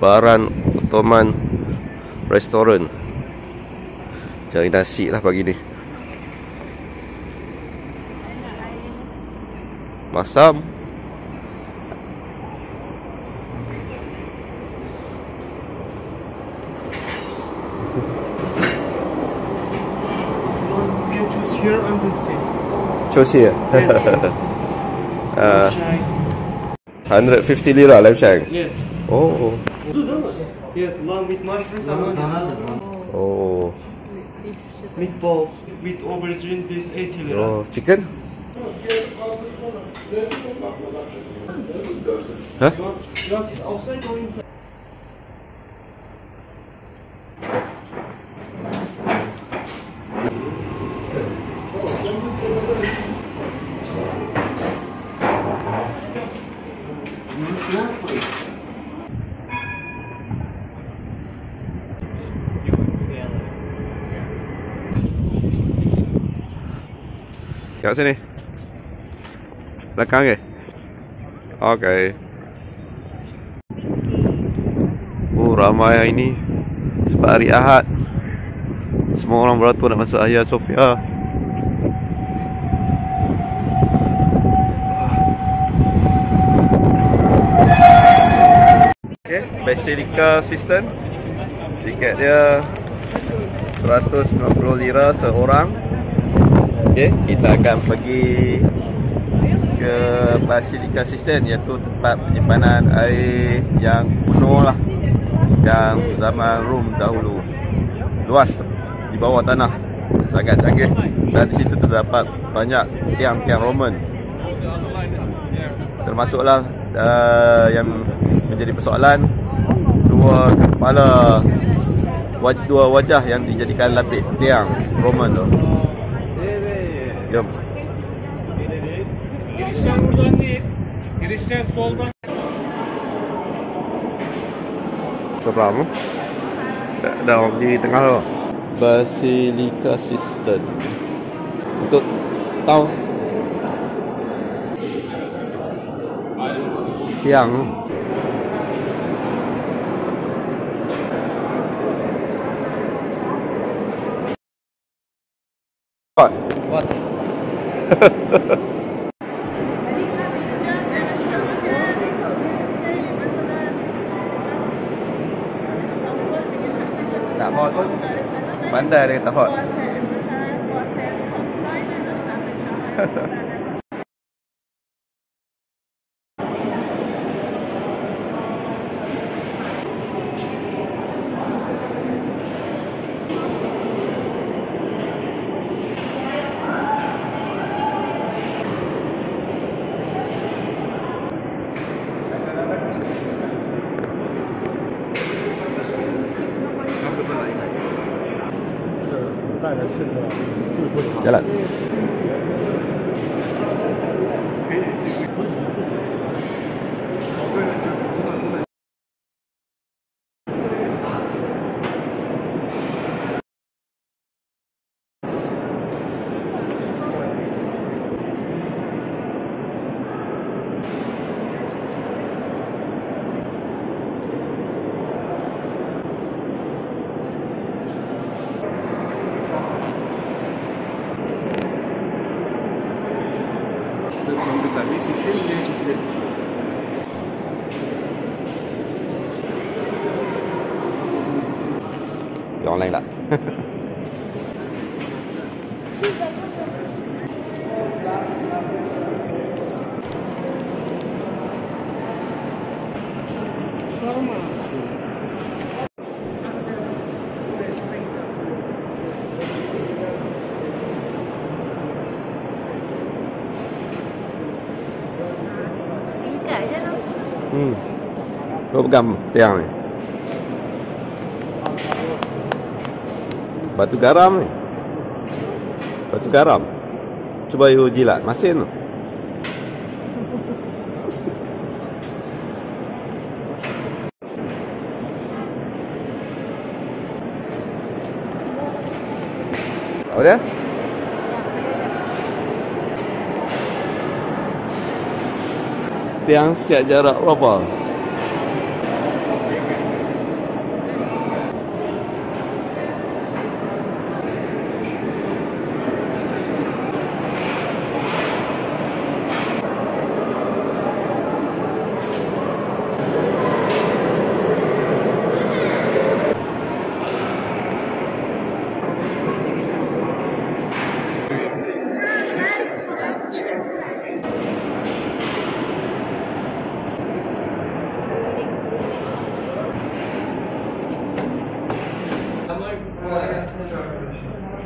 Baran Ottoman Restaurant Cari nasi lah pagi ni Masam choose here and then see. Choose here Yes, yes. uh, Chai. 150 lira lamb shank Yes. Oh Yes, long with mushrooms and onions. Oh Meatballs with aubergine, this 80 lira. Oh chicken Huh? You you want it outside or inside? Kat sini. Belakang ke? Okay Oh ramai hari ni. Sebab hari Ahad. Semua orang beratur nak masuk Hagia Sophia Okay, Basilica Assistant. Tiket dia 190 lira seorang Okay, kita akan pergi ke Basilica Assistant iaitu tempat penyimpanan air yang kuno lah yang zaman Rom dahulu. Luas di bawah tanah. Sangat canggih. Dan di situ terdapat banyak tiang-tiang Roman. Termasuklah uh, yang menjadi persoalan dua kepala dua wajah yang dijadikan lapik tiang Roman tu Jom. Girişler buradan değil. Girişler soldan. Seram Dah, dah orang berdiri tengah tu Basilica System Untuk tahu Tiang What? What? Tak hot. Pun Pandai dia kata hot 好了。Lain tak? Tingkat je lah. Hmm Kau pegang tiang ni Batu garam ni Batu garam Cuba you jilat masin tu Apa dia? Tiang setiap jarak berapa? Obrigado.